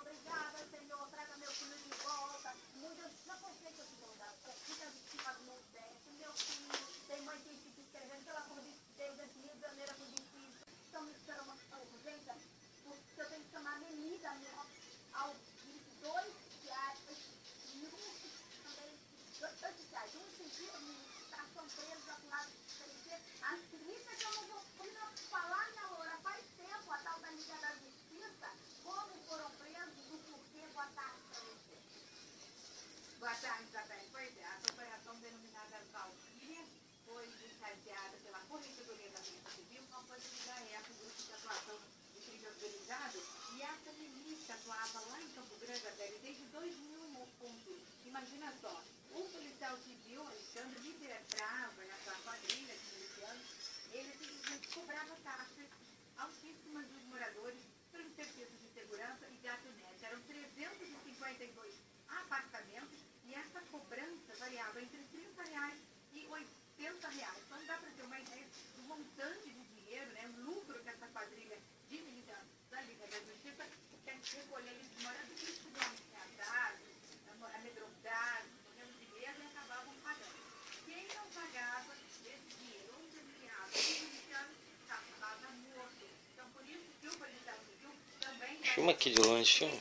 Obrigada. atuava lá em Campo Grande, desde Filma aqui de longe, filma.